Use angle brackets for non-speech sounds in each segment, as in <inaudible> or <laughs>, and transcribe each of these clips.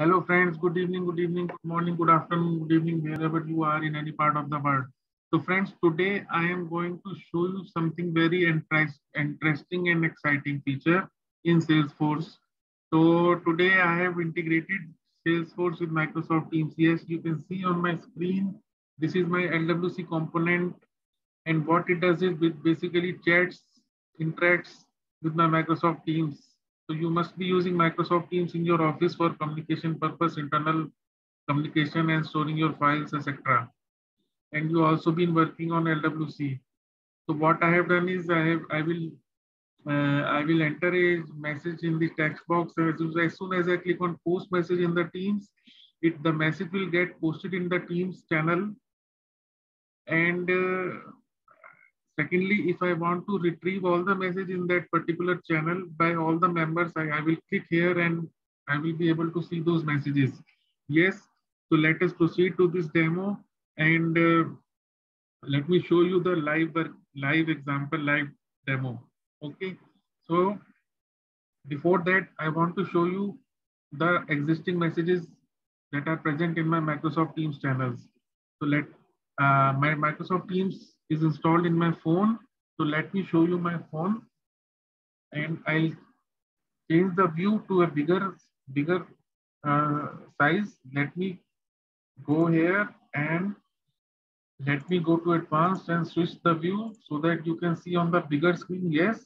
Hello friends, good evening, good evening, good morning, good afternoon, good evening, wherever you are in any part of the world. So friends, today I am going to show you something very interesting and exciting feature in Salesforce. So today I have integrated Salesforce with Microsoft Teams. Yes, you can see on my screen, this is my LWC component. And what it does is it basically chats, interacts with my Microsoft Teams so you must be using Microsoft Teams in your office for communication purpose, internal communication and storing your files, etc. And you also been working on LWC. So what I have done is I have I will uh, I will enter a message in the text box as, as soon as I click on post message in the Teams, it the message will get posted in the Teams channel. And uh, Secondly, if I want to retrieve all the message in that particular channel by all the members, I, I will click here and I will be able to see those messages. Yes, so let us proceed to this demo and uh, let me show you the live, live example, live demo. Okay, so before that, I want to show you the existing messages that are present in my Microsoft Teams channels. So let uh, my Microsoft Teams is installed in my phone. So let me show you my phone and I'll change the view to a bigger, bigger uh, size. Let me go here and let me go to advanced and switch the view so that you can see on the bigger screen. Yes,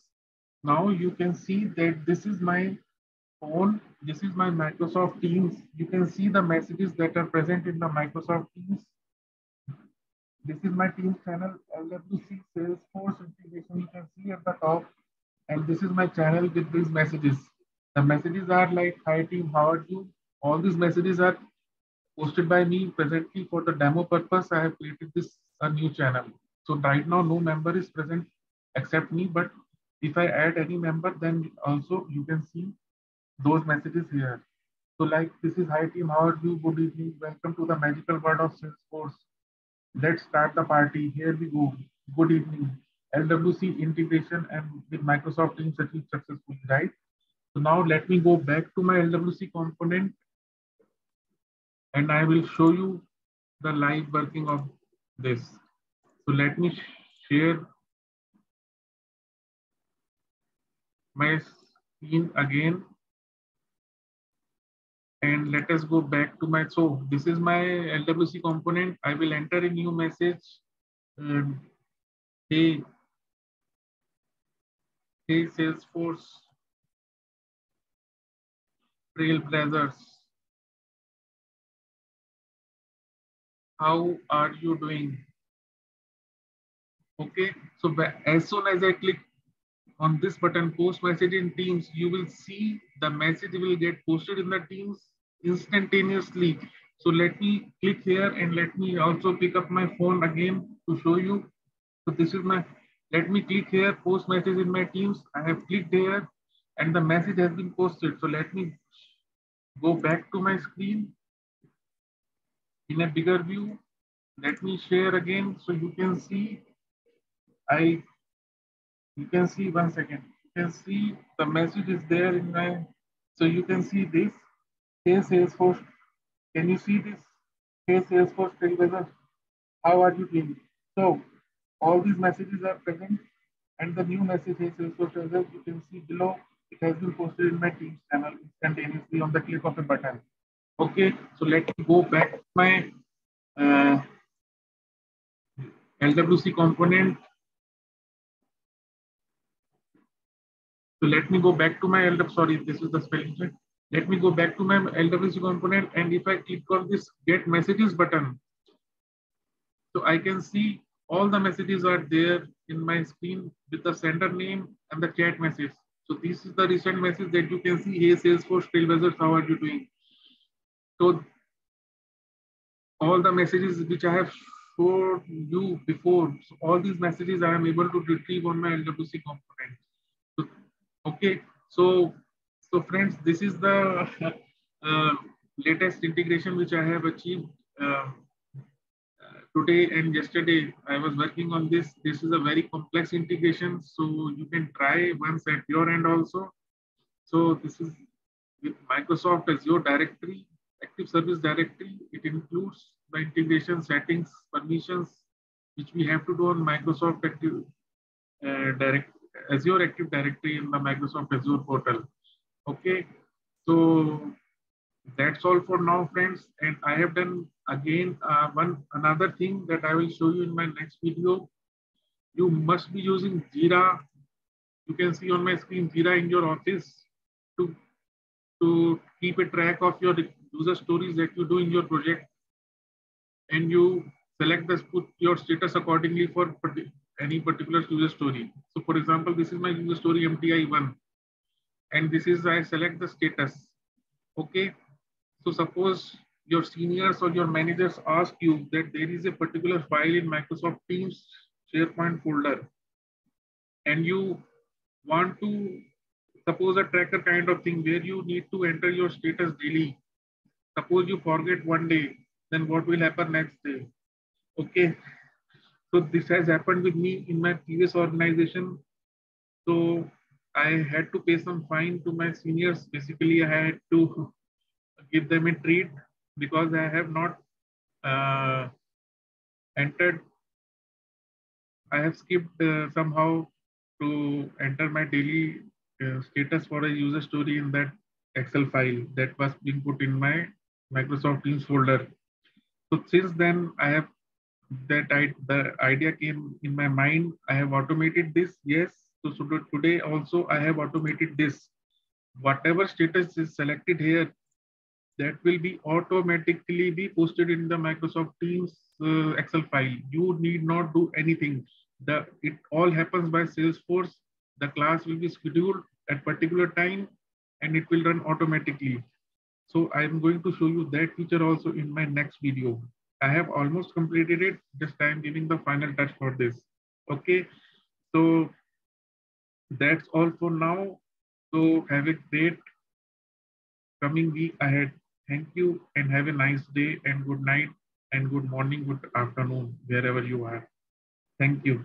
now you can see that this is my phone. This is my Microsoft Teams. You can see the messages that are present in the Microsoft Teams is my Teams channel, LWC Salesforce integration. You can see at the top. And this is my channel with these messages. The messages are like, hi team, how are you? All these messages are posted by me presently for the demo purpose. I have created this a new channel. So right now, no member is present except me. But if I add any member, then also you can see those messages here. So like, this is hi team, how are you? Good evening. Welcome to the magical world of Salesforce. Let's start the party. Here we go. Good evening. LWC integration and with Microsoft Teams achieved successfully, right? So now let me go back to my LWC component and I will show you the live working of this. So let me share my screen again and let us go back to my, so this is my LWC component. I will enter a new message. Um, hey, hey Salesforce Trailblazers. How are you doing? Okay, so as soon as I click on this button, post message in Teams, you will see the message will get posted in the Teams instantaneously. So let me click here and let me also pick up my phone again to show you. So this is my, let me click here, post message in my Teams. I have clicked here and the message has been posted. So let me go back to my screen in a bigger view. Let me share again so you can see. I, you can see one second. You can see the message is there in my, so you can see this Hey Salesforce, can you see this? Hey Salesforce Trailblazer, how are you doing? So all these messages are present and the new message Hey Salesforce Trailblazer, you can see below, it has been posted in my Teams channel instantaneously on the click of a button. Okay, so let me go back to my uh, LWC component. So let me go back to my LW, sorry, this is the spelling check. Let me go back to my LWC component and if I click on this get messages button, so I can see all the messages are there in my screen with the sender name and the chat message. So this is the recent message that you can see, hey Salesforce Trailblazers, how are you doing? So all the messages which I have showed you before, so all these messages I am able to retrieve on my LWC component. Okay, so so friends, this is the <laughs> uh, latest integration which I have achieved uh, today and yesterday. I was working on this. This is a very complex integration. So you can try once at your end also. So this is with Microsoft Azure directory. Active Service Directory. It includes the integration settings, permissions, which we have to do on Microsoft Active uh, Direct Azure Active Directory in the Microsoft Azure portal. Okay, so that's all for now, friends. And I have done again uh, one another thing that I will show you in my next video. You must be using Jira. You can see on my screen Jira in your office to to keep a track of your user stories that you do in your project, and you select the put your status accordingly for any particular user story. So for example, this is my user story MTI1 and this is I select the status. Okay. So suppose your seniors or your managers ask you that there is a particular file in Microsoft Teams SharePoint folder and you want to suppose a tracker kind of thing where you need to enter your status daily. Suppose you forget one day, then what will happen next day? Okay. So this has happened with me in my previous organization. So I had to pay some fine to my seniors. Basically, I had to <laughs> give them a treat because I have not uh, entered. I have skipped uh, somehow to enter my daily uh, status for a user story in that Excel file that was being put in my Microsoft Teams folder. So since then, I have that I, the idea came in my mind. I have automated this. Yes. So, so today also I have automated this. Whatever status is selected here, that will be automatically be posted in the Microsoft Teams uh, Excel file. You need not do anything. The it all happens by Salesforce. The class will be scheduled at particular time and it will run automatically. So I'm going to show you that feature also in my next video. I have almost completed it. Just I'm giving the final touch for this. Okay. So that's all for now. So have a great coming week ahead. Thank you and have a nice day and good night and good morning, good afternoon, wherever you are. Thank you.